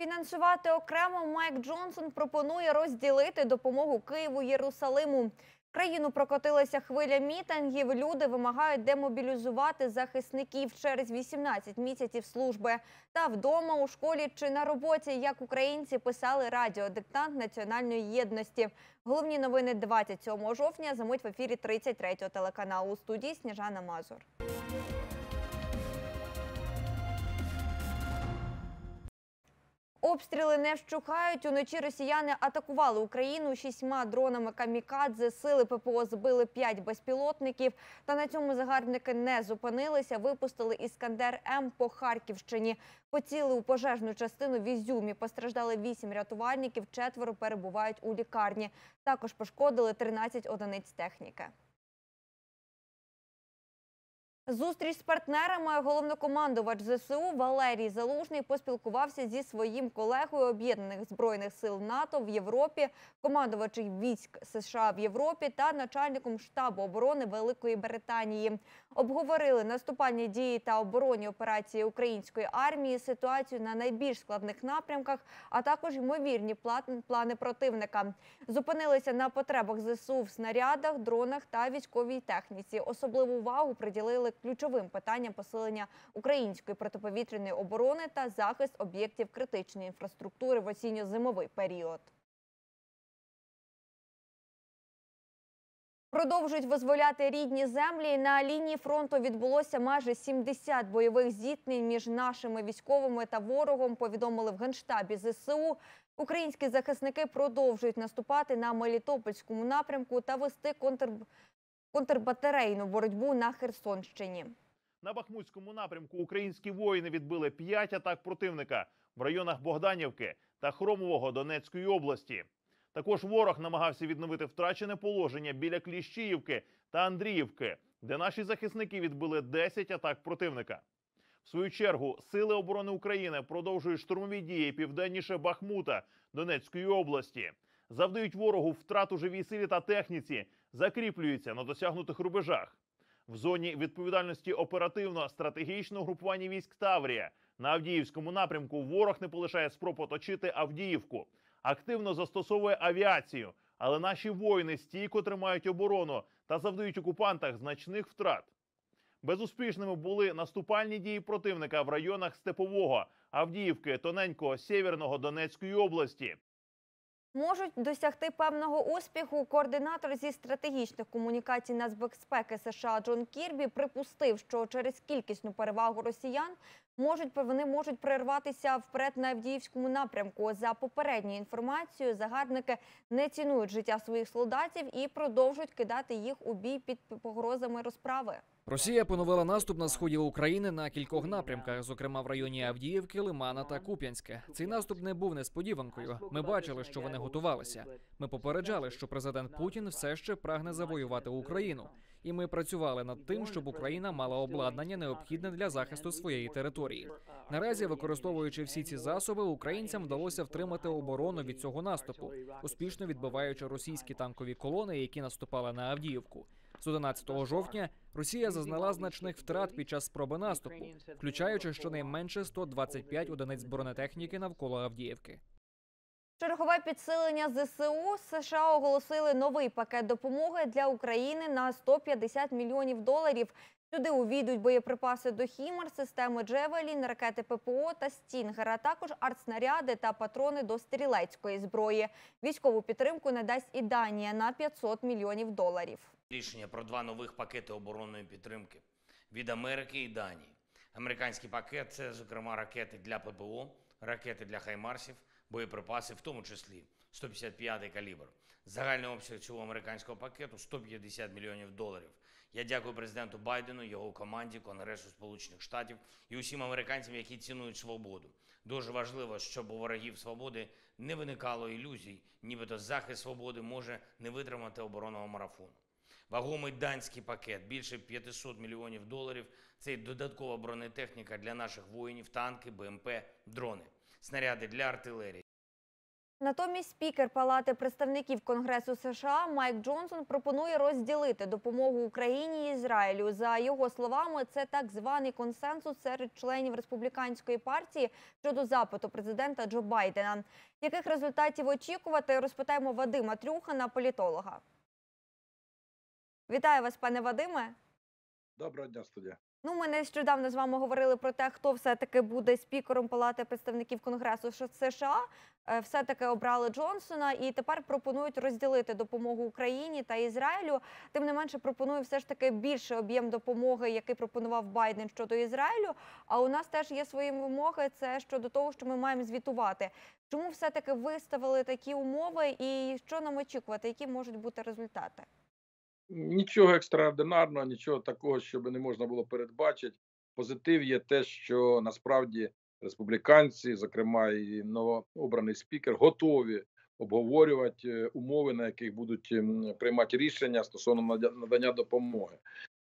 Фінансувати окремо Майк Джонсон пропонує розділити допомогу Києву Єрусалиму. Країну прокотилася хвиля мітингів. Люди вимагають демобілізувати захисників через 18 місяців служби. Та вдома, у школі чи на роботі, як українці писали радіодиктант національної єдності. Головні новини 27 жовтня замить в ефірі 33-го телеканалу. У студії Сніжана Мазур. Обстріли не вщухають. Уночі росіяни атакували Україну шістьма дронами камікадзе. Сили ППО збили п'ять безпілотників. Та на цьому загарбники не зупинилися. Випустили іскандер М по Харківщині. Поціли у пожежну частину в Ізюмі. Постраждали вісім рятувальників. Четверо перебувають у лікарні. Також пошкодили 13 одиниць техніки. Зустріч з партнерами головнокомандувач ЗСУ Валерій Залужний поспілкувався зі своїм колегою об'єднаних збройних сил НАТО в Європі, командувачем військ США в Європі та начальником штабу оборони Великої Британії. Обговорили наступальні дії та оборонні операції української армії, ситуацію на найбільш складних напрямках, а також ймовірні план- плани противника. Зупинилися на потребах ЗСУ в снарядах, дронах та військовій техніці. Особливу увагу приділили ключовим питанням посилення української протиповітряної оборони та захист об'єктів критичної інфраструктури в осінньо-зимовий період. Продовжують визволяти рідні землі. На лінії фронту відбулося майже 70 бойових зіткнень між нашими військовими та ворогом. Повідомили в генштабі ЗСУ. Українські захисники продовжують наступати на Мелітопольському напрямку та вести контр... контрбатарейну боротьбу на Херсонщині. На Бахмутському напрямку українські воїни відбили п'ять атак противника в районах Богданівки та Хромового Донецької області. Також ворог намагався відновити втрачене положення біля Кліщіївки та Андріївки, де наші захисники відбили 10 атак противника. В свою чергу сили оборони України продовжують штурмові дії південніше Бахмута Донецької області, завдають ворогу втрат у живій силі та техніці, закріплюються на досягнутих рубежах. В зоні відповідальності оперативно-стратегічного групування військ Таврія на Авдіївському напрямку ворог не полишає спроб оточити Авдіївку, активно застосовує авіацію, але наші воїни стійко тримають оборону та завдають окупантах значних втрат. Безуспішними були наступальні дії противника в районах Степового, Авдіївки, Тоненького, Сєвєрного Донецької області. Можуть досягти певного успіху. Координатор зі стратегічних комунікацій нацбезпеки США Джон Кірбі припустив, що через кількісну перевагу росіян можуть вони можуть прорватися вперед на Авдіївському напрямку. За попередньою інформацією, загарбники не цінують життя своїх солдатів і продовжують кидати їх у бій під погрозами розправи. Росія поновила наступ на сході України на кількох напрямках, зокрема в районі Авдіївки, Лимана та Куп'янська. Цей наступ не був несподіванкою. Ми бачили, що вони готувалися. Ми попереджали, що президент Путін все ще прагне завоювати Україну, і ми працювали над тим, щоб Україна мала обладнання необхідне для захисту своєї території. Наразі, використовуючи всі ці засоби, українцям вдалося втримати оборону від цього наступу, успішно відбиваючи російські танкові колони, які наступали на Авдіївку. З 11 жовтня Росія зазнала значних втрат під час спроби наступу, включаючи щонайменше 125 одиниць бронетехніки навколо Авдіївки. Чергове підсилення ЗСУ США оголосили новий пакет допомоги для України на 150 мільйонів доларів. Сюди увійдуть боєприпаси до «Хімарс», системи «Джевелін», ракети ППО та «Стінгер», а також артснаряди та патрони до стрілецької зброї. Військову підтримку надасть і Данія на 500 мільйонів доларів. Рішення про два нових пакети оборонної підтримки від Америки і Данії. Американський пакет це, зокрема, ракети для ППО, ракети для Хаймарсів, боєприпаси, в тому числі 155-й калібр. Загальний обсяг цього американського пакету 150 мільйонів доларів. Я дякую президенту Байдену, його команді, Конгресу Сполучених Штатів і усім американцям, які цінують свободу. Дуже важливо, щоб у ворогів свободи не виникало ілюзій, нібито захист свободи може не витримати оборонного марафону. Вагомий данський пакет більше 500 мільйонів доларів. Це й додаткова бронетехніка для наших воїнів, танки, БМП, дрони, снаряди для артилерії. Натомість спікер Палати представників Конгресу США Майк Джонсон пропонує розділити допомогу Україні і Ізраїлю. За його словами, це так званий консенсус серед членів республіканської партії щодо запиту президента Джо Байдена. Яких результатів очікувати, розпитаємо Вадима Трюхана, політолога. Вітаю вас, пане Вадиме. Доброго дня, студія. Ну, ми нещодавно з вами говорили про те, хто все-таки буде спікером Палати представників Конгресу США. Е, Все-таки обрали Джонсона і тепер пропонують розділити допомогу Україні та Ізраїлю. Тим не менше, пропонує все ж таки більший об'єм допомоги, який пропонував Байден щодо Ізраїлю. А у нас теж є свої вимоги. Це щодо того, що ми маємо звітувати. Чому все-таки виставили такі умови, і що нам очікувати? Які можуть бути результати? Нічого екстраординарного, нічого такого, що не можна було передбачити. Позитив є те, що насправді республіканці, зокрема і новообраний спікер, готові обговорювати е, умови, на яких будуть приймати рішення стосовно надання допомоги.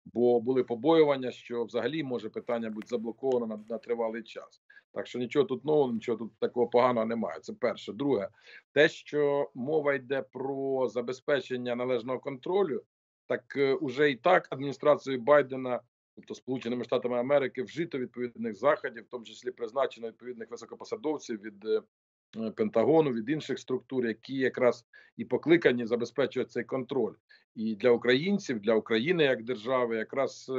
Бо були побоювання, що взагалі може питання бути заблоковано на, на тривалий час. Так що нічого тут нового, нічого тут такого поганого немає. Це перше. Друге, те, що мова йде про забезпечення належного контролю, так е, уже і так адміністрацією Байдена, тобто Сполученими Штатами Америки, вжито відповідних заходів, в тому числі призначено відповідних високопосадовців від е, е, Пентагону, від інших структур, які якраз і покликані забезпечувати цей контроль. І для українців, для України як держави, якраз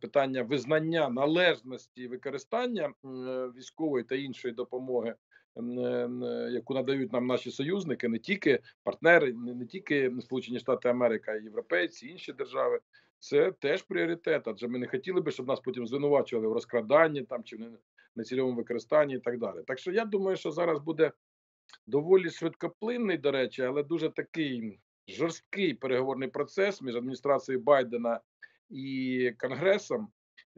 питання визнання належності використання військової та іншої допомоги. Е, м, Яку надають нам наші союзники, не тільки партнери, не, тільки Сполучені Штати Америки, а й європейці, інші держави. Це теж пріоритет. Адже ми не хотіли би, щоб нас потім звинувачували в розкраданні там чи в нецільовому використанні і так далі. Так що я думаю, що зараз буде доволі швидкоплинний, до речі, але дуже такий жорсткий переговорний процес між адміністрацією Байдена і Конгресом, е,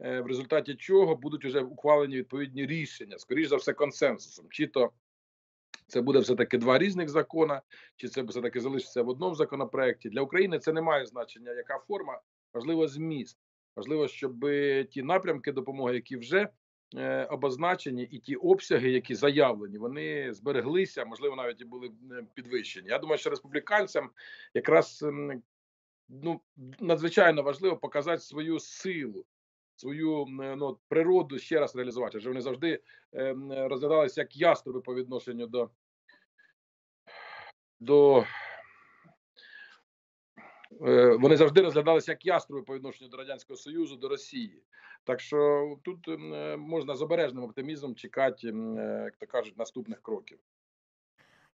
в результаті чого будуть вже ухвалені відповідні рішення, скоріш за все, консенсусом. Чи то це буде все таки два різних закони, чи це все таки залишиться в одному законопроекті. Для України це не має значення, яка форма, важливо зміст. Важливо, щоб ті напрямки допомоги, які вже е, обозначені, і ті обсяги, які заявлені, вони збереглися, можливо, навіть і були е, підвищені. Я думаю, що республіканцям якраз ну надзвичайно важливо показати свою силу, свою ну, природу ще раз реалізувати. Адже вони завжди е, розглядалися як яструби по відношенню до, до е, вони завжди розглядалися як яструби по відношенню до радянського союзу, до Росії. Так що тут е, можна з обережним оптимізмом чекати, е, як то кажуть, наступних кроків.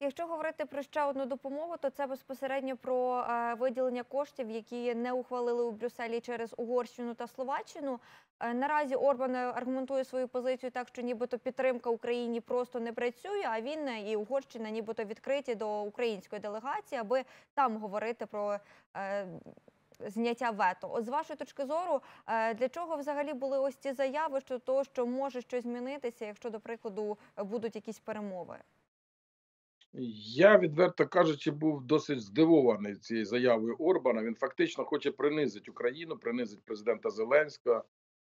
Якщо говорити про ще одну допомогу, то це безпосередньо про е, виділення коштів, які не ухвалили у Брюсселі через Угорщину та Словаччину. Е, наразі Орбан е, аргументує свою позицію так, що нібито підтримка Україні просто не працює, а він і Угорщина нібито відкриті до української делегації, аби там говорити про. Зняття вето. От з вашої точки зору, для чого взагалі були ось ці заяви, що то, що може щось змінитися, якщо, до прикладу, будуть якісь перемови? Я відверто кажучи, був досить здивований цією заявою Орбана. Він фактично хоче принизити Україну, принизити президента Зеленського.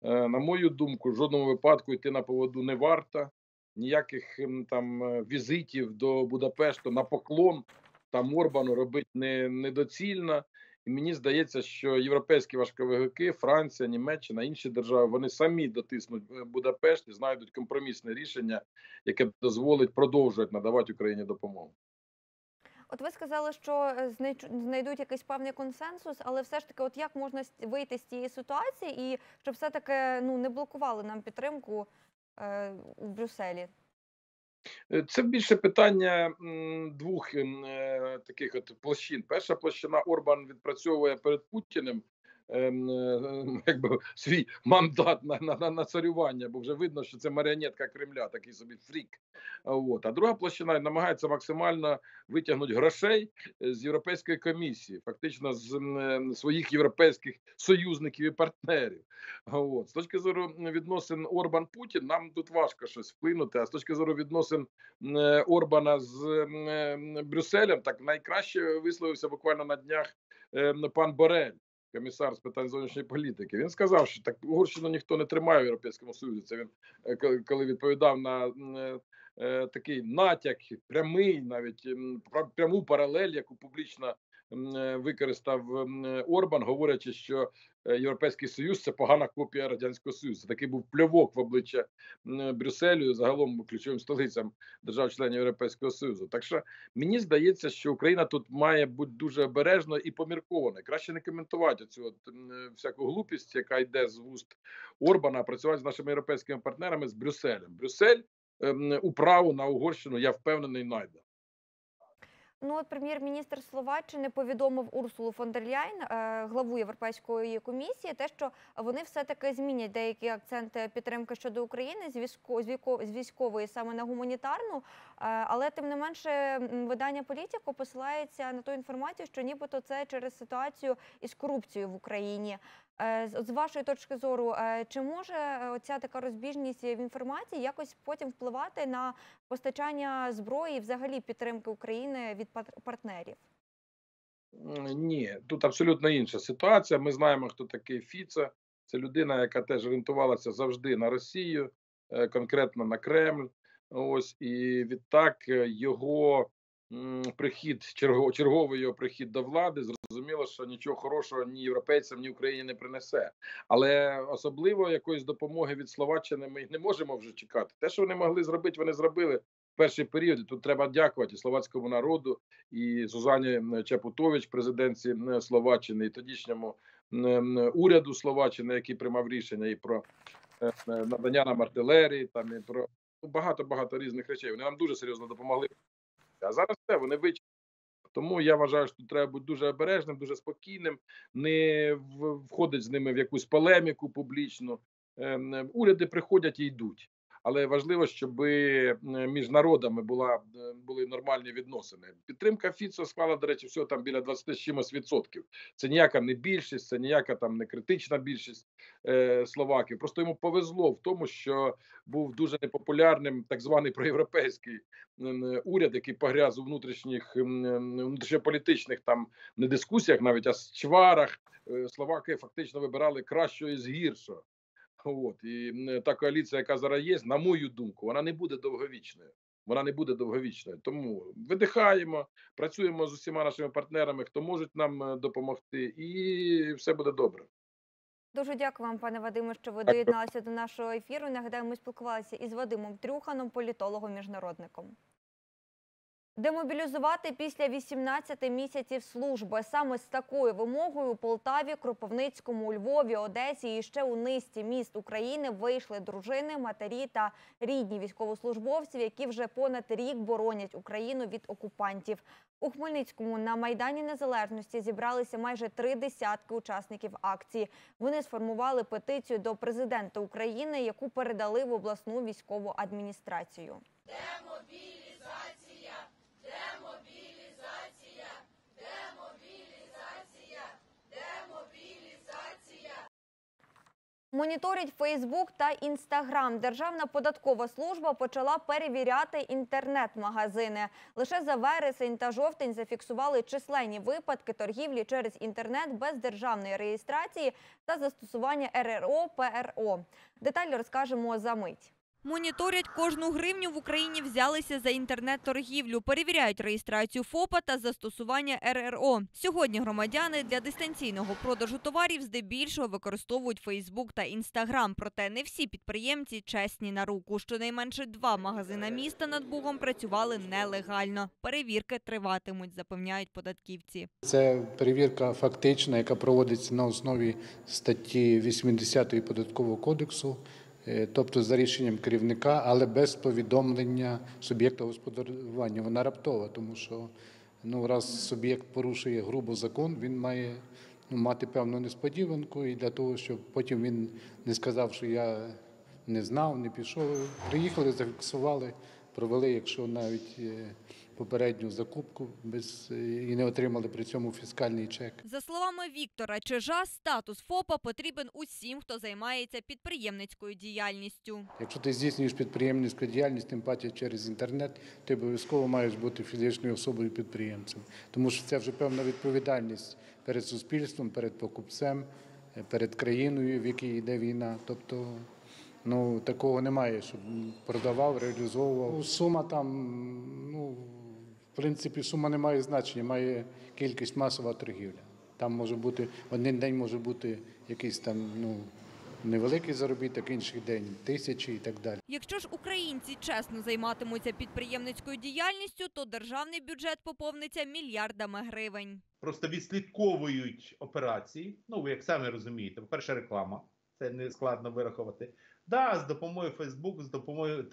Е, На мою думку, в жодному випадку йти на поводу не варто. Ніяких ем, там е, візитів до Будапешту на поклон там Орбану робити не, недоцільно. І мені здається, що європейські важковики, Франція, Німеччина, інші держави, вони самі дотиснуть е, Будапешт і знайдуть компромісне рішення, яке дозволить продовжувати надавати Україні допомогу. От ви сказали, що е, знайдуть якийсь певний консенсус, але все ж таки, от як можна вийти з цієї ситуації і щоб все таки ну не блокували нам підтримку е, у Брюсселі? Е, Це більше питання двох е, таких от площин. Перша площина Орбан відпрацьовує перед Путіним. Ем, е, Якби свій мандат на, на, на, царювання, бо вже видно, що це маріонетка Кремля, такий собі фрік. От. А друга площина намагається максимально витягнути грошей е, з Європейської комісії, фактично з м, е, своїх європейських союзників і партнерів. От. З точки зору відносин Орбан-Путін, нам тут важко щось вплинути. А з точки зору відносин е, Орбана з Брюсселем, так найкраще висловився буквально на днях пан Борель. Комісар з питань зовнішньої політики він сказав, що так Угорщину ніхто не тримає в Європейському Союзі. Це він е, коли відповідав на е, е, такий натяк, прямий, навіть пряму паралель, яку публічно використав е, Орбан, говорячи, що е, Європейський Союз це погана копія радянського союзу. Такий був плювок в обличчя Брюсселю, загалом ключовим столицям держав-членів Європейського Союзу. Так що мені здається, що Україна тут має бути дуже обережно і поміркована. Краще не коментувати цю от, е, всяку глупість, яка йде з вуст Орбана, а працювати з нашими європейськими партнерами з Брюсселем. Брюссель управу на Угорщину, я впевнений, знайде. Ну, от прем'єр-міністр Словаччини повідомив Урсулу фон дер Ляйн, е, главу Європейської комісії, те, що вони все-таки змінять деякі акценти підтримки щодо України з військо- з військової саме на гуманітарну. Е, Але тим не менше, видання Політіко посилається на ту інформацію, що нібито це через ситуацію із корупцією в Україні. Е, З вашої точки зору, е, чи може е, оця така розбіжність в інформації якось потім впливати на постачання зброї і взагалі підтримки України від партнерів? Ні, тут абсолютно інша ситуація. Ми знаємо, хто такий Фіцо. Це людина, яка теж орієнтувалася завжди на Росію, конкретно на Кремль. Ось і відтак його прихід, черго- черговий його прихід до влади, зрозуміло, що нічого хорошого ні європейцям, ні Україні не принесе. Але особливо якоїсь допомоги від Словаччини ми не можемо вже чекати. Те, що вони могли зробити, вони зробили в перший період. Тут треба дякувати і словацькому народу і Зузані Чапутович, президентці Словаччини, і тодішньому уряду Словаччини, який приймав рішення і про е, е, надання нам артилерії, там і про багато багато різних речей. Вони нам дуже серйозно допомогли. А зараз все вони вичерпали. Тому я вважаю, що треба бути дуже обережним, дуже спокійним, не входить з ними в якусь полеміку публічну. Ем, е, Уряди приходять і йдуть. Але важливо, щоб між народами була е, були нормальні відносини. Підтримка Фіцо склала, до речі, всього там біля 20 чимось відсотків. Це ніяка не більшість, це ніяка там не критична більшість е, словаків. Просто йому повезло в тому, що був дуже непопулярним так званий проєвропейський уряд, який погряз у внутрішніх внутрішньополітичних там не дискусіях, навіть а чварах. Е, Словаки фактично вибирали кращого із гіршого. От і та коаліція, яка зараз є, на мою думку, вона не буде довговічною. Вона не буде довговічною. Тому видихаємо, працюємо з усіма нашими партнерами, хто можуть нам е, допомогти, і все буде добре. Дуже дякую вам, пане Вадиме, що ви доєдналися до нашого ефіру. Нагадаю, ми спілкувалися із Вадимом Трюханом, політологом-міжнародником. Демобілізувати після 18 місяців служби саме з такою вимогою у Полтаві, Кропивницькому, Львові, Одесі і ще у низці міст України вийшли дружини, матері та рідні військовослужбовців, які вже понад рік боронять Україну від окупантів. У Хмельницькому на майдані Незалежності зібралися майже три десятки учасників акції. Вони сформували петицію до президента України, яку передали в обласну військову адміністрацію. Моніторить Фейсбук та Інстаграм. Державна податкова служба почала перевіряти інтернет-магазини. Лише за вересень та жовтень зафіксували численні випадки торгівлі через інтернет без державної реєстрації та застосування РРО ПРО. Деталі розкажемо за мить. Моніторять кожну гривню в Україні взялися за інтернет-торгівлю, перевіряють реєстрацію ФОПа та застосування РРО. Сьогодні громадяни для дистанційного продажу товарів здебільшого використовують Фейсбук та Інстаграм. Проте не всі підприємці чесні на руку. Щонайменше два магазина міста над Бугом працювали нелегально. Перевірки триватимуть, запевняють податківці. Це перевірка фактична, яка проводиться на основі статті 80 податкового кодексу, тобто за рішенням керівника, але без повідомлення суб'єкта господарювання. Вона раптова, тому що ну, раз суб'єкт порушує грубо закон, він має ну, мати певну несподіванку, і для того, щоб потім він не сказав, що я не знав, не пішов. Приїхали, зафіксували, провели, якщо навіть е, попередню закупку без і не отримали при цьому фіскальний чек. За словами Віктора Чижа, статус ФОПа потрібен усім, хто займається підприємницькою діяльністю. Якщо ти здійснюєш підприємницьку діяльність, тим паче через інтернет, ти обов'язково маєш бути фізичною особою підприємцем, тому що це вже певна відповідальність перед суспільством, перед покупцем, перед країною, в якій йде війна. Тобто Ну такого немає, щоб продавав, реалізовував. Ну, Сума там, ну принципі, сума не має значення, має кількість масова торгівля. Там може бути один день може бути якийсь там ну невеликий заробіток, інший день тисячі і так далі. Якщо ж українці чесно займатимуться підприємницькою діяльністю, то державний бюджет поповниться мільярдами гривень. просто відслідковують операції. Ну, ви як самі розумієте, по-перше, реклама. Це не складно вирахувати. Да, з допомогою Facebook, з допомогою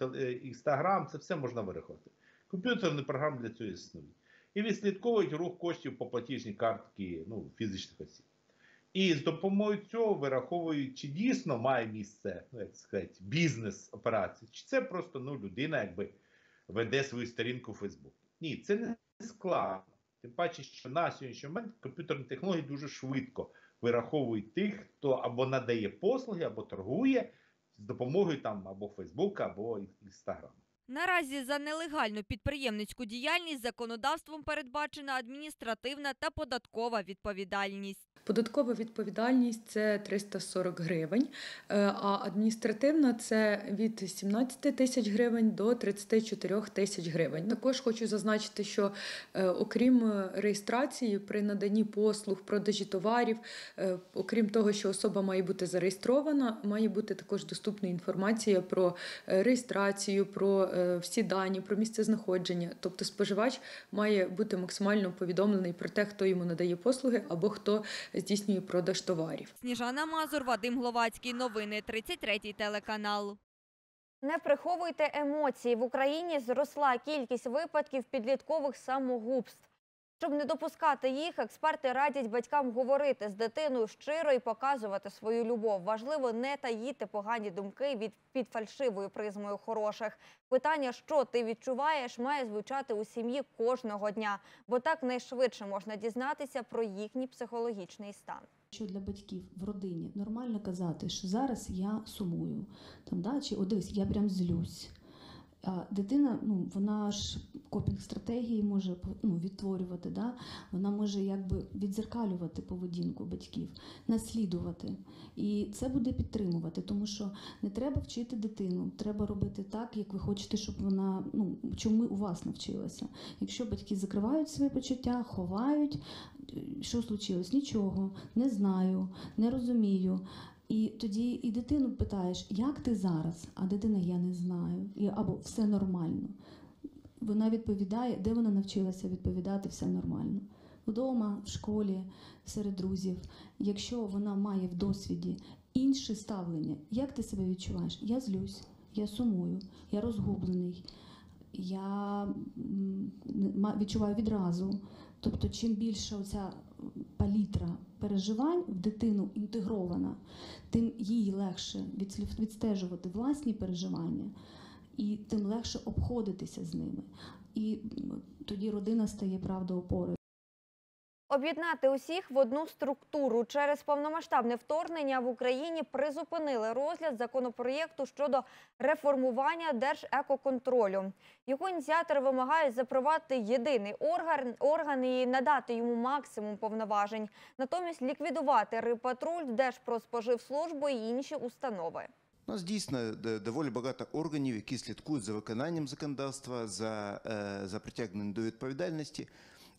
Instagram, це все можна вирахувати. Комп'ютерні програми для цього існують. І відслідковують рух коштів по платіжній картки ну, фізичних осіб. І з допомогою цього вираховують, чи дійсно має місце, ну як сказати, бізнес операції, чи це просто ну, людина якби веде свою сторінку в Facebook. Ні, це не складно. Тим паче, що на сьогоднішній момент комп'ютерні технології дуже швидко вираховують тих, хто або надає послуги, або торгує з допомогою там або Фейсбука, або Інстаграму. Наразі за нелегальну підприємницьку діяльність законодавством передбачена адміністративна та податкова відповідальність. Податкова відповідальність це 340 гривень, е, а адміністративна це від 17 тисяч гривень до 34 тисяч гривень. Також хочу зазначити, що е, окрім реєстрації при наданні послуг, продажі товарів, е, окрім того, що особа має бути зареєстрована, має бути також доступна інформація про реєстрацію, про всі дані, про місце знаходження. Тобто споживач має бути максимально повідомлений про те, хто йому надає послуги або хто здійснює продаж товарів. Сніжана Мазур, Вадим Гловацький. Новини 33 телеканал. Не приховуйте емоції. В Україні зросла кількість випадків підліткових самогубств. Щоб не допускати їх, експерти радять батькам говорити з дитиною щиро і показувати свою любов. Важливо не таїти погані думки від під фальшивою призмою хороших. Питання, що ти відчуваєш, має звучати у сім'ї кожного дня, бо так найшвидше можна дізнатися про їхній психологічний стан. Що для батьків в родині нормально казати, що зараз я сумую, там, да, чи о, дивись, я прям злюсь. А дитина, ну, вона ж копінг стратегії може ну, відтворювати, да? вона може якби відзеркалювати поведінку батьків, наслідувати. І це буде підтримувати, тому що не треба вчити дитину, треба робити так, як ви хочете, щоб вона ну, чому у вас навчилася. Якщо батьки закривають свої почуття, ховають, що случилось? Нічого, не знаю, не розумію. І тоді і дитину питаєш, як ти зараз? А дитина я не знаю. Або все нормально. Вона відповідає, де вона навчилася відповідати все нормально. Вдома, в школі, серед друзів. Якщо вона має в досвіді інше ставлення, як ти себе відчуваєш? Я злюсь, я сумую, я розгублений, я відчуваю відразу. Тобто, чим більше оця палітра переживань в дитину інтегрована, тим їй легше відстежувати власні переживання, і тим легше обходитися з ними. І тоді родина стає правда опорою. Об'єднати усіх в одну структуру через повномасштабне вторгнення в Україні призупинили розгляд законопроєкту щодо реформування держекоконтролю. Його ініціатори вимагають запровадити єдиний орган, орган і надати йому максимум повноважень, натомість ліквідувати рибпатруль, Держпродспоживслужбу і інші установи. У нас дійсно доволі багато органів, які слідкують за виконанням законодавства, за, е, за притягненням до відповідальності.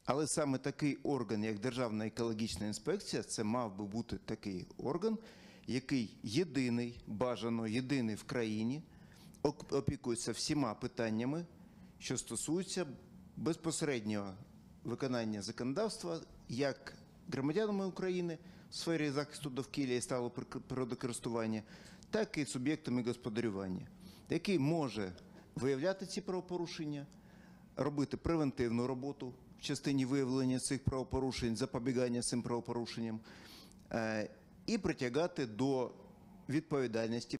Але саме такий орган, як Державна екологічна інспекція, це мав би бути такий орган, який єдиний, бажано єдиний в країні, опікується всіма питаннями, що стосуються безпосереднього виконання законодавства як громадянами України в сфері захисту довкілля і прик- природокористування, так і суб'єктами господарювання, який може виявляти ці правопорушення, робити превентивну роботу в частині виявлення цих правопорушень, запобігання цим правопорушенням е, і притягати до відповідальності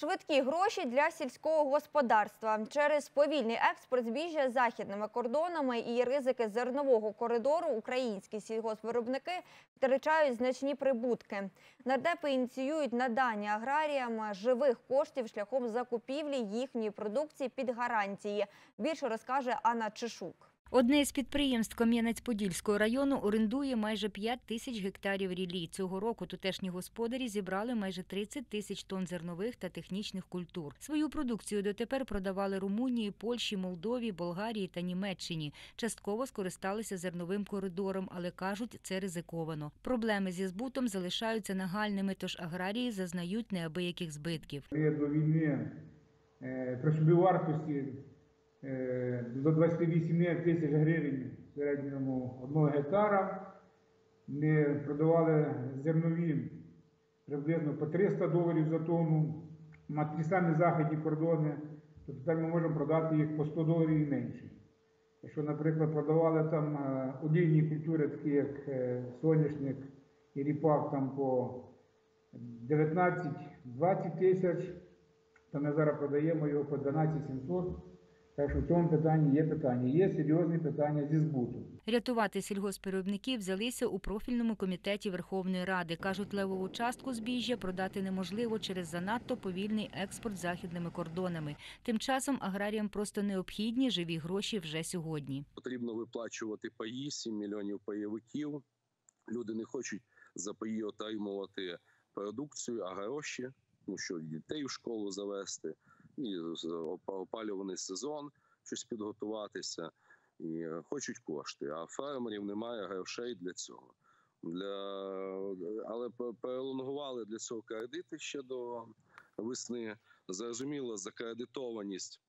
Швидкі гроші для сільського господарства через повільний експорт збіжжя західними кордонами і ризики зернового коридору українські сільгоспвиробники втрачають значні прибутки. Нардепи ініціюють надання аграріям живих коштів шляхом закупівлі їхньої продукції під гарантії. Більше розкаже Анна Чешук. Одне з підприємств Кам'янець-Подільського району орендує майже 5 тисяч гектарів рілі. Цього року тутешні господарі зібрали майже 30 тисяч тонн зернових та технічних культур. Свою продукцію дотепер продавали Румунії, Польщі, Молдові, Болгарії та Німеччині. Частково скористалися зерновим коридором, але кажуть, це ризиковано. Проблеми зі збутом залишаються нагальними, тож аграрії зазнають неабияких збитків. до війни е, собівартості е, до 28 тисяч гривень в середньому одного гектара. Ми продавали зернові приблизно по 300 доларів за тонну. На ті самі західні кордони, то тепер ми можемо продати їх по 100 доларів і менше. Якщо, наприклад, продавали там е, олійні культури, такі як е, соняшник і ріпак там по 19-20 тисяч, то ми зараз продаємо його по 12 700. Так що в цьому питанні є питання. Є серйозні питання зі збуту. Рятувати сільгоспвиробників взялися у профільному комітеті Верховної Ради. Кажуть, левову частку збіжжя продати неможливо через занадто повільний експорт західними кордонами. Тим часом аграріям просто необхідні живі гроші вже сьогодні. потрібно виплачувати паї, 7 мільйонів пайовиків. Люди не хочуть за паї отримувати продукцію, а гроші, ну що дітей в школу завести, і опалюваний сезон, щось підготуватися, і е, хочуть кошти. А фермерів немає грошей для цього. Для... Але перелонгували для цього кредити ще до весни. Зрозуміло, закредитованість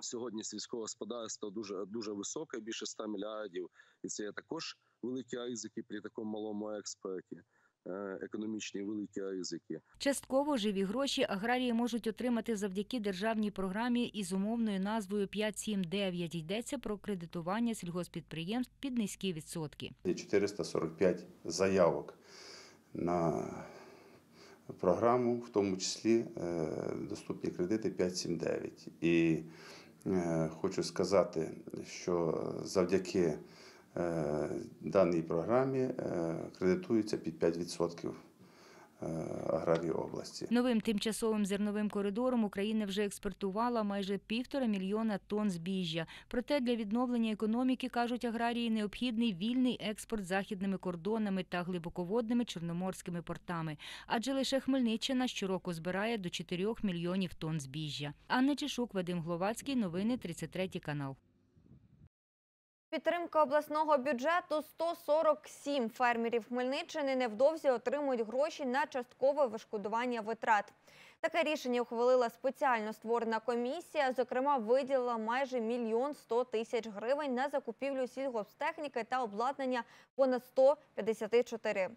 сьогодні сільського господарства дуже дуже висока, більше 100 мільярдів, і це є також великі ризики при такому малому експорті. Е, Економічні великі ризики. Частково живі гроші аграрії можуть отримати завдяки державній програмі із умовною назвою 5.7.9. Йдеться про кредитування сільгоспідприємств під низькі відсотки. Є 445 заявок на програму, в тому числі е, доступні кредити 579. І е, хочу сказати, що завдяки даній програмі е, кредитуються під 5% е, аграрії області. Новим тимчасовим зерновим коридором Україна вже експортувала майже півтора мільйона тонн збіжжя. Проте для відновлення економіки, кажуть аграрії, необхідний вільний експорт західними кордонами та глибоководними чорноморськими портами. Адже лише Хмельниччина щороку збирає до 4 мільйонів тонн збіжжя. Анна Чешук, Вадим Гловацький, новини 33 канал. Підтримка обласного бюджету 147 фермерів Хмельниччини невдовзі отримують гроші на часткове вишкодування витрат. Таке рішення ухвалила спеціально створена комісія. Зокрема, виділила майже мільйон 100 тисяч гривень на закупівлю сільгосптехніки та обладнання понад 154.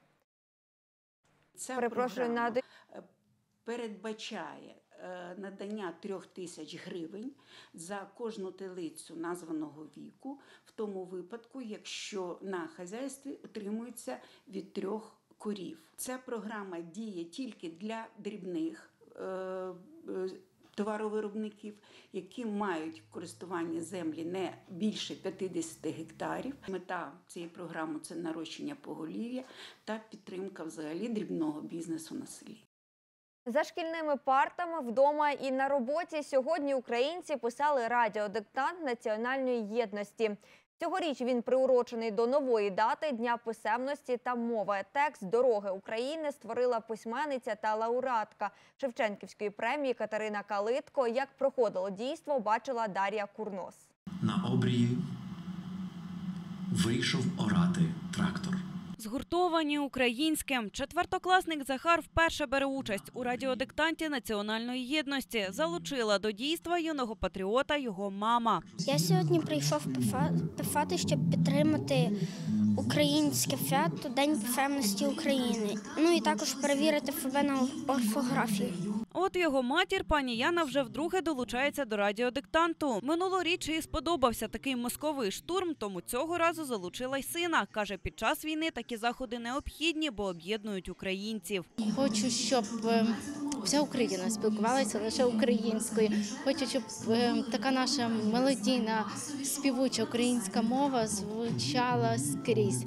Ця Перепрошую, програма е, передбачає надання трьох тисяч гривень за кожну телицю названого віку, в тому випадку, якщо на хазяйстві утримується від трьох корів. Ця програма діє тільки для дрібних. е, е, Товаровиробників, які мають в користуванні землі не більше 50 гектарів. Мета цієї програми це нарощення поголів'я та підтримка взагалі дрібного бізнесу на селі. За шкільними партами вдома і на роботі сьогодні українці писали радіодиктант національної єдності. Цьогоріч він приурочений до нової дати Дня писемності та мови. Текст Дороги України створила письменниця та лауреатка Шевченківської премії Катерина Калитко. Як проходило дійство, бачила Дар'я Курнос. На обрії вийшов орати трактор. Згуртовані українським. Четвертокласник Захар вперше бере участь у радіодиктанті національної єдності. Залучила до дійства юного патріота його мама. Я сьогодні прийшов пифа- пифати, щоб підтримати українське свято День писемності України. Ну і також перевірити себе на орфографію. От його матір, пані Яна, вже вдруге долучається до радіодиктанту. Минулоріч їй сподобався такий мозковий штурм, тому цього разу залучила й сина. Каже, під час війни такі заходи необхідні, бо об'єднують українців. Хочу, щоб е, вся Україна спілкувалася лише українською. Хочу, щоб е, така наша мелодійна співуча українська мова звучала скрізь.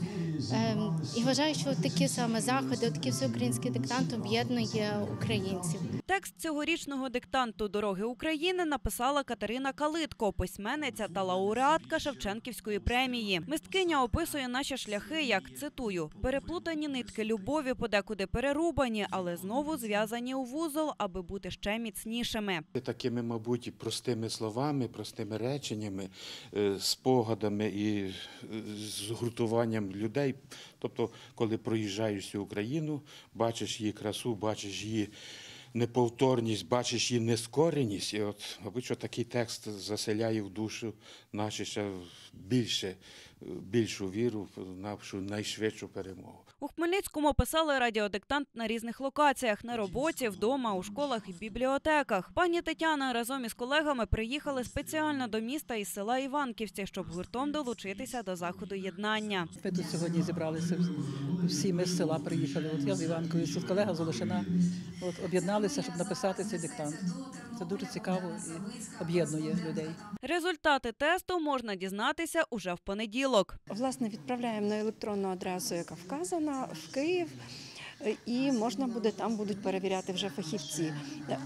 Ем, І вважаю, що такі саме заходи, такий всеукраїнський диктант об'єднує українців. Текст цьогорічного диктанту Дороги України написала Катерина Калитко, письменниця та лауреатка Шевченківської премії. Мисткиня описує наші шляхи, як цитую: переплутані нитки любові подекуди перерубані, але знову зв'язані у вузол, аби бути ще міцнішими. Такими, мабуть, простими словами, простими реченнями, е, спогадами і е, згуртуванням людей. Тобто, коли проїжджаєш всю Україну, бачиш її красу, бачиш її неповторність, бачиш її нескореність. І от, мабуть, що такий текст заселяє в душу наші ще більше, більшу віру в нашу найшвидшу перемогу. У Хмельницькому писали радіодиктант на різних локаціях на роботі, вдома, у школах і бібліотеках. Пані Тетяна разом із колегами приїхали спеціально до міста із села Іванківці, щоб гуртом долучитися до заходу єднання. Ми тут сьогодні зібралися всі ми з села приїхали. От я з Іванкою, колега з Олешина. От об'єдналися, щоб написати цей диктант. Це дуже цікаво і об'єднує людей. Результати тесту можна дізнатися уже в понеділок. Власне, відправляємо на електронну адресу, яка вказана в Київ. І можна буде там будуть перевіряти вже фахівці.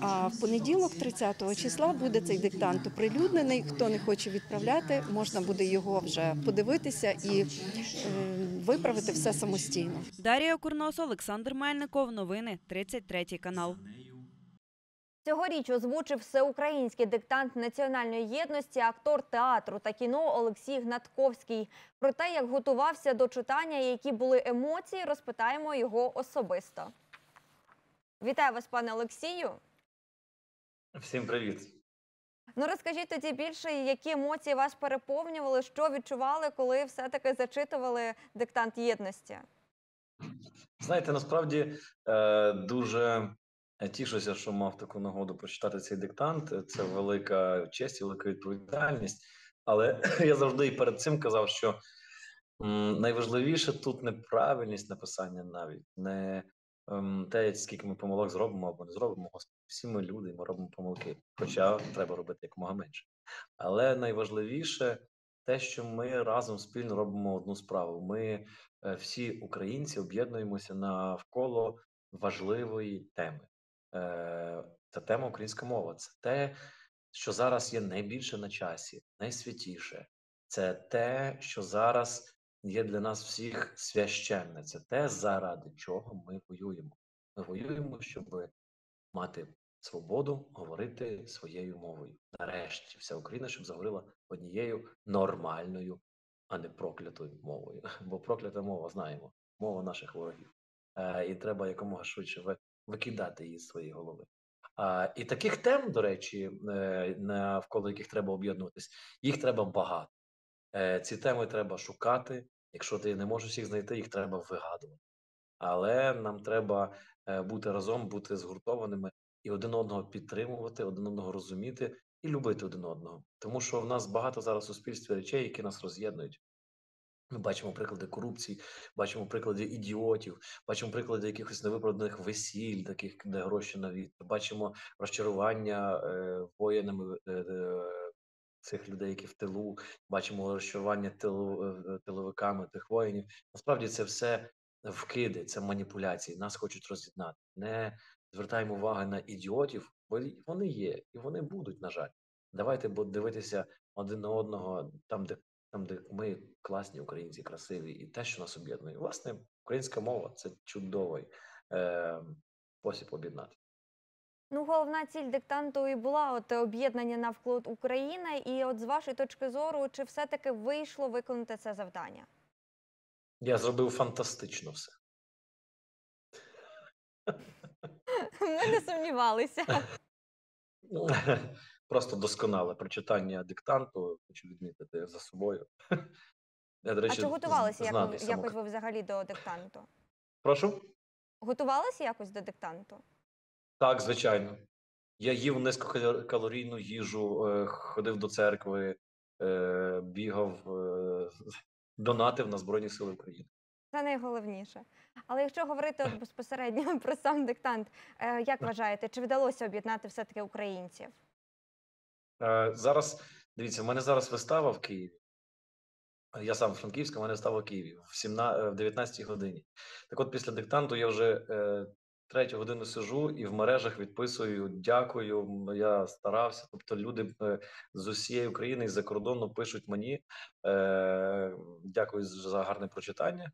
А в понеділок, 30 числа, буде цей диктант оприлюднений. Хто не хоче відправляти, можна буде його вже подивитися і е, виправити все самостійно. Дарія Курнос, Олександр Мельников. Новини 33 канал. Цьогоріч озвучив всеукраїнський диктант національної єдності актор театру та кіно Олексій Гнатковський. Про те, як готувався до читання, і які були емоції, розпитаємо його особисто. Вітаю вас, пане Олексію. Всім привіт. Ну розкажіть тоді більше, які емоції вас переповнювали, що відчували, коли все-таки зачитували диктант єдності? Знаєте, насправді е, дуже тішуся, що мав таку нагоду прочитати цей диктант. Це велика честь і велика відповідальність. Але я завжди і перед цим казав, що найважливіше тут не правильність написання навіть, не ем, те, скільки ми помилок зробимо або не зробимо. Всі ми люди, ми робимо помилки. Хоча треба робити якомога менше. Але найважливіше те, що ми разом спільно робимо одну справу. Ми е, всі українці об'єднуємося навколо важливої теми. Це тема українська мова. Це те, що зараз є найбільше на часі, найсвятіше. Це те, що зараз є для нас всіх священне. Це те, заради чого ми воюємо. Ми воюємо, щоб мати свободу говорити своєю мовою. Нарешті вся Україна, щоб заговорила однією нормальною, а не проклятою мовою. Бо проклята мова знаємо, мова наших ворогів. Е, і треба якомога швидше ви- викидати її з своєї голови. А, і таких тем, до речі, е, навколо яких треба об'єднуватись, їх треба багато. Е, ці теми треба шукати. Якщо ти не можеш їх знайти, їх треба вигадувати. Але нам треба е, бути разом, бути згуртованими і один одного підтримувати, один одного розуміти і любити один одного. Тому що в нас багато зараз у суспільстві речей, які нас роз'єднують. Ми бачимо приклади корупції, бачимо приклади ідіотів, бачимо приклади якихось невиправданих весіль, таких, де гроші на вітер, бачимо розчарування е, воїнами е, е, цих людей, які в тилу, бачимо розчарування тилу, е, тиловиками тих воїнів. Насправді це все вкиди, це маніпуляції. Нас хочуть роз'єднати. Не звертаємо уваги на ідіотів, бо вони є і вони будуть, на жаль. Давайте бо дивитися один на одного там, де там, де ми класні українці, красиві, і те, що нас об'єднує. Власне, українська мова це чудовий е, спосіб об'єднати. Ну, головна ціль диктанту і була от об'єднання навколо України. І от з вашої точки зору, чи все-таки вийшло виконати це завдання? Я зробив фантастично все. Ми не сумнівалися. Просто досконале прочитання диктанту, хочу відмітити за собою. Я, до А чи готувалися як, якось ви взагалі до диктанту? Прошу? Готувалися якось до диктанту? Так, звичайно. Я їв низькокалорійну їжу, е, ходив до церкви, е, бігав, е, донатив на Збройні Сили України. Це найголовніше. Але якщо говорити от безпосередньо про сам диктант, як вважаєте, чи вдалося об'єднати все-таки українців? Е, Зараз, дивіться, в мене зараз вистава в Києві. Я сам Франківська, мене стало в Києві в 17, в 19 годині. Так от після диктанту я вже е, третю годину сижу і в мережах відписую дякую. Я старався. Тобто люди е, з усієї України і за кордону пишуть мені е, дякую за гарне прочитання.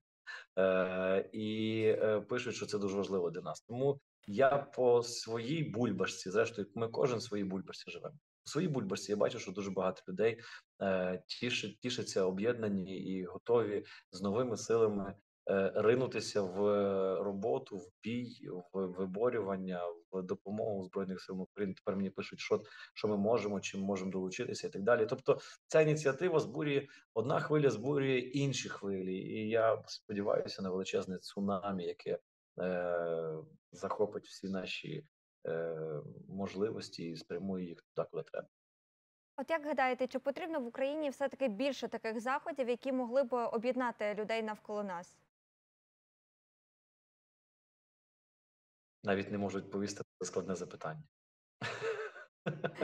Е, і е, пишуть, що це дуже важливо для нас. Тому я по своїй бульбашці, зрештою, ми кожен в своїй бульбашці живемо. У своїй бульбашці я бачу, що дуже багато людей е, тішить, тішаться об'єднані і готові з новими силами е, ринутися в роботу, в бій, в виборювання, в допомогу Збройних сил України. Тепер мені пишуть, що, що ми можемо, чим можемо долучитися, і так далі. Тобто, ця ініціатива збурює одна хвиля, збурює інші хвилі, і я сподіваюся на величезне цунамі, яке е, захопить всі наші можливості і спрямує їх туди, куди треба. От як гадаєте, чи потрібно в Україні все-таки більше таких заходів, які могли б об'єднати людей навколо нас? Навіть не можу відповісти на складне запитання.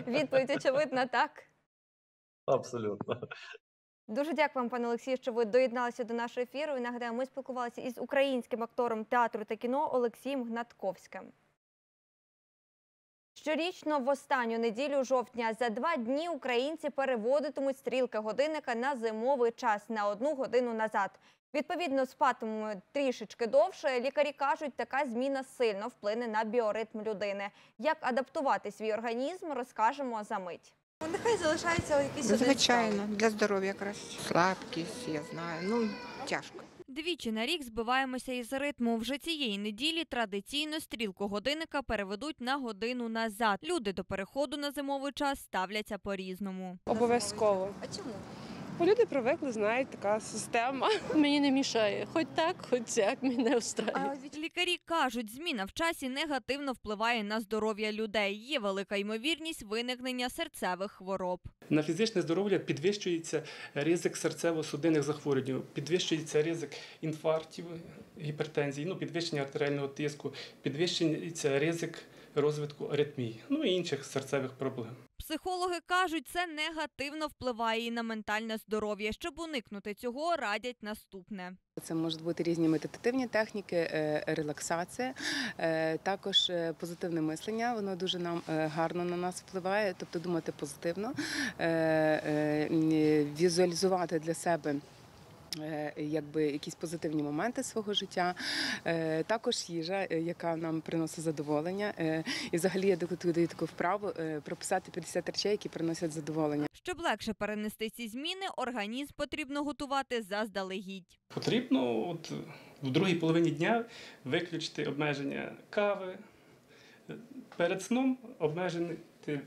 Відповідь очевидна, так. Абсолютно. Дуже дякую вам, пане Олексію, що ви доєдналися до нашого ефіру. І нагадаю, ми спілкувалися із українським актором театру та кіно Олексієм Гнатковським. Щорічно в останню неділю жовтня за два дні українці переводитимуть стрілки годинника на зимовий час на одну годину назад. Відповідно, спатимуть трішечки довше. Лікарі кажуть, така зміна сильно вплине на біоритм людини. Як адаптувати свій організм, розкажемо за мить. Нехай залишається якийсь Звичайно, для здоров'я краще. Слабкість, я знаю. Ну, тяжко. Двічі на рік збиваємося із ритму. Вже цієї неділі традиційно стрілку годинника переведуть на годину назад. Люди до переходу на зимовий час ставляться по-різному. Обов'язково. А чому? Бо люди привикли, знають, така система. Мені не мішає, хоч так, хоч як мене встраює. Лікарі кажуть, зміна в часі негативно впливає на здоров'я людей. Є велика ймовірність виникнення серцевих хвороб. На фізичне здоров'я підвищується ризик серцево-судинних захворювань, підвищується ризик інфарктів, гіпертензії, ну, підвищення артеріального тиску, підвищується ризик розвитку аритмій, ну і інших серцевих проблем. Психологи кажуть, це негативно впливає і на ментальне здоров'я. Щоб уникнути цього, радять наступне. Це можуть бути різні медитативні техніки, е, релаксація, е, також е, позитивне мислення. Воно дуже нам гарно на нас впливає, тобто думати позитивно, візуалізувати для себе. Е, Якби якісь позитивні моменти свого життя, Е, також їжа, е, яка нам приносить задоволення. І взагалі я даю таку вправу прописати 50 речей, які приносять задоволення. Щоб легше перенести ці зміни, організм потрібно готувати заздалегідь. Потрібно от в другій половині дня виключити обмеження кави, перед сном обмежити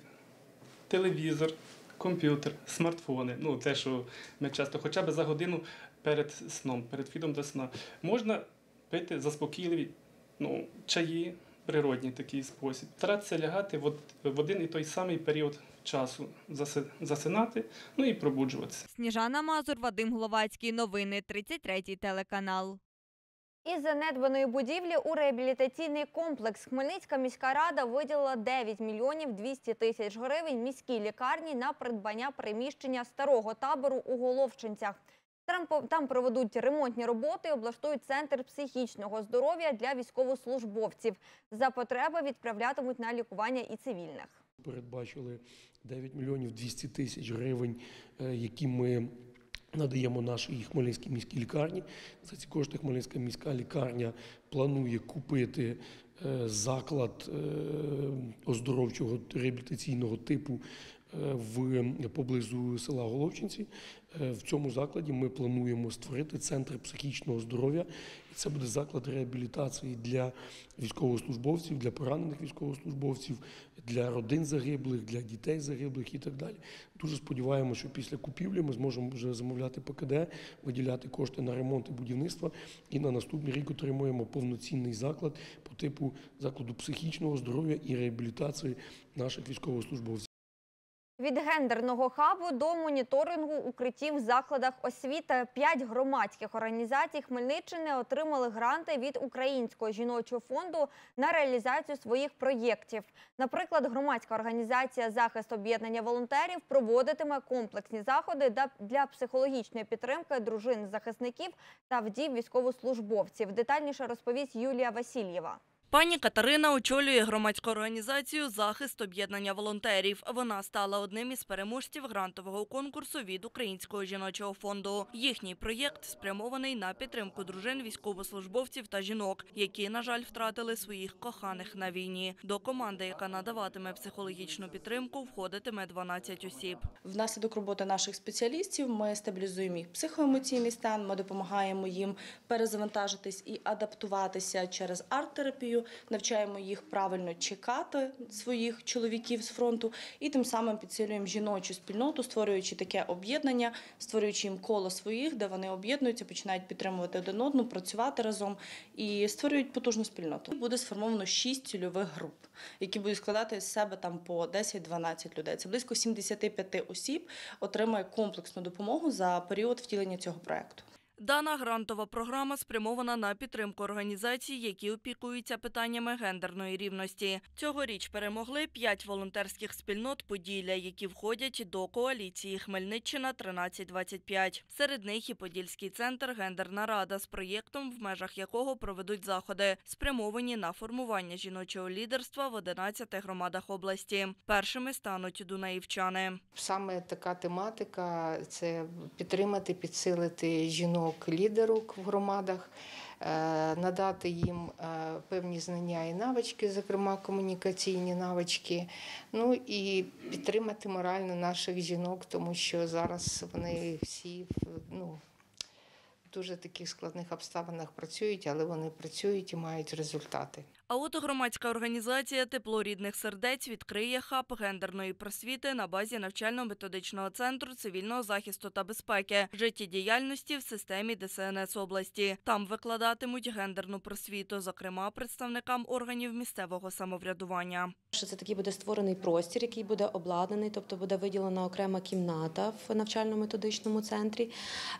телевізор, комп'ютер, смартфони. Ну, те, що ми часто, хоча б за годину перед сном, перед фідом до сна. Можна пити заспокійливі ну, чаї, природній такий спосіб. Старатися лягати в, в один і той самий період часу, заси- засинати, ну і пробуджуватися. Сніжана Мазур, Вадим Гловацький. Новини 33 телеканал. Із занедбаної будівлі у реабілітаційний комплекс Хмельницька міська рада виділила 9 мільйонів 200 тисяч гривень міській лікарні на придбання приміщення старого табору у Головчинцях. Там проведуть ремонтні роботи облаштують центр психічного здоров'я для військовослужбовців. За потреби відправлятимуть на лікування і цивільних. передбачили 9 мільйонів 200 тисяч гривень, е, які ми надаємо нашій Хмельницькій міській лікарні. За ці кошти Хмельницька міська лікарня планує купити е, заклад е, оздоровчого реабілітаційного типу в поблизу села Головчинці. Е, В цьому закладі ми плануємо створити центр психічного здоров'я. І це буде заклад реабілітації для військовослужбовців, для поранених військовослужбовців, для родин загиблих, для дітей загиблих і так далі. Дуже сподіваємося, що після купівлі ми зможемо вже замовляти ПКД, виділяти кошти на ремонт і будівництво, і на наступний рік отримуємо повноцінний заклад по типу закладу психічного здоров'я і реабілітації наших військовослужбовців. Від гендерного хабу до моніторингу укриттів в закладах освіти п'ять громадських організацій Хмельниччини отримали гранти від Українського жіночого фонду на реалізацію своїх проєктів. Наприклад, громадська організація Захист об'єднання волонтерів проводитиме комплексні заходи для психологічної підтримки дружин захисників та вдів військовослужбовців. Детальніше розповість Юлія Васильєва. Пані Катерина очолює громадську організацію Захист об'єднання волонтерів. Вона стала одним із переможців грантового конкурсу від Українського жіночого фонду. Їхній проєкт спрямований на підтримку дружин військовослужбовців та жінок, які, на жаль, втратили своїх коханих на війні. До команди, яка надаватиме психологічну підтримку, входитиме 12 осіб. Внаслідок роботи наших спеціалістів ми стабілізуємо їх психоемоційний стан, ми допомагаємо їм перезавантажитись і адаптуватися через арт-терапію, навчаємо їх правильно чекати своїх чоловіків з фронту, і тим самим підсилюємо жіночу спільноту, створюючи таке об'єднання, створюючи їм коло своїх, де вони об'єднуються, починають підтримувати один одну, працювати разом і створюють потужну спільноту. Буде сформовано шість цільових груп, які будуть складати з себе там по 10-12 людей. Це близько 75 осіб отримає комплексну допомогу за період втілення цього проекту. Дана грантова програма спрямована на підтримку організацій, які опікуються питаннями гендерної рівності. Цьогоріч перемогли п'ять волонтерських спільнот Поділля, які входять до коаліції Хмельниччина 1325. Серед них і Подільський центр Гендерна рада з проєктом, в межах якого проведуть заходи, спрямовані на формування жіночого лідерства в 11 громадах області. Першими стануть дунаївчани. Саме така тематика це підтримати, підсилити жінок-лідерок в громадах, е, надати їм е, певні знання і навички, зокрема комунікаційні навички. Ну і підтримати морально наших жінок, тому що зараз вони всі ну, дуже таких складних обставинах працюють, але вони працюють і мають результати. А от громадська організація Тепло рідних сердець відкриє хаб гендерної просвіти на базі навчально-методичного центру цивільного захисту та безпеки, життєдіяльності в системі ДСНС області. Там викладатимуть гендерну просвіту, зокрема представникам органів місцевого самоврядування. Це такий буде створений простір, який буде обладнаний, тобто буде виділена окрема кімната в навчально-методичному центрі,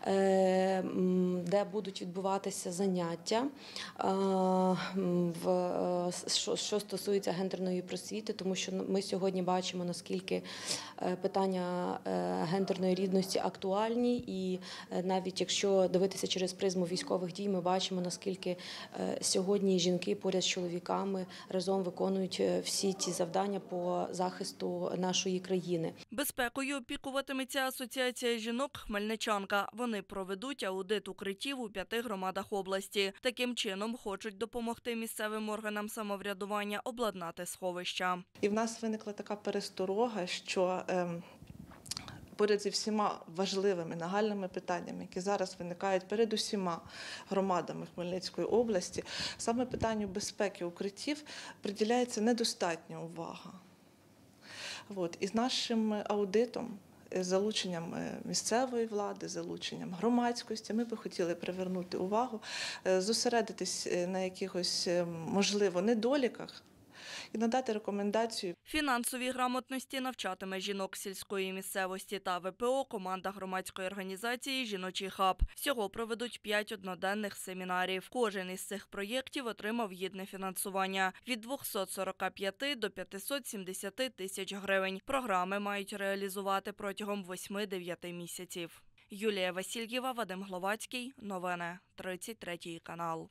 е, де будуть відбуватися заняття в що, що стосується гендерної просвіти, тому що ми сьогодні бачимо наскільки е, питання е, гендерної рівності актуальні, і е, навіть якщо дивитися через призму військових дій, ми бачимо наскільки е, сьогодні жінки поряд з чоловіками разом виконують е, всі ті завдання по захисту нашої країни. Безпекою опікуватиметься асоціація жінок Хмельничанка. Вони проведуть аудит укриттів у п'яти громадах області. Таким чином хочуть допомогти місцевим органам самоврядування обладнати сховища. І в нас виникла така пересторога, що ем, поряд зі всіма важливими нагальними питаннями, які зараз виникають перед усіма громадами Хмельницької області, саме питанню безпеки укриттів приділяється недостатня увага. От. І з нашим аудитом. З залученням е, місцевої влади, залученням громадськості, ми би хотіли привернути увагу, е, зосередитись е, на якихось, е, можливо, недоліках і надати рекомендацію. Фінансовій грамотності навчатиме жінок сільської місцевості та ВПО команда громадської організації Жіночий хаб. Всього проведуть п'ять одноденних семінарів. Кожен із цих проєктів отримав гідне фінансування від 245 до 570 тисяч гривень. Програми мають реалізувати протягом 8-9 місяців. Юлія Васильєва, Вадим Гловацький. Новини 33 канал.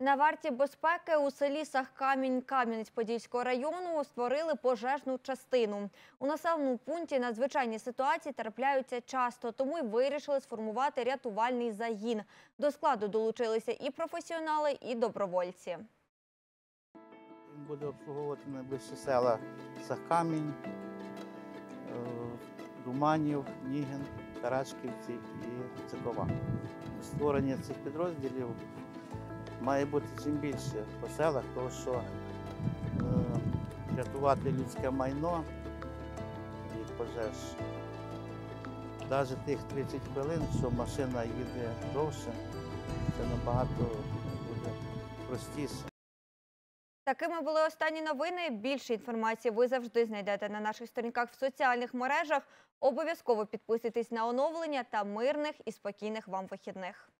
На варті безпеки у селі Сахкамінь Кам'янець-Подільського району створили пожежну частину. У населеному пункті надзвичайні ситуації трапляються часто, тому й вирішили сформувати рятувальний загін. До складу долучилися і професіонали, і добровольці. Він буде обслуговувати найближчі села Сахкамінь, е, Думанів, Нігін, Карачківці і Цикова. Створення цих підрозділів має бути чим більше по селах, тому що е, рятувати людське майно від пожеж. Навіть тих 30 хвилин, що машина їде довше, це набагато буде простіше. Такими були останні новини. Більше інформації ви завжди знайдете на наших сторінках в соціальних мережах. Обов'язково підписуйтесь на оновлення та мирних і спокійних вам вихідних.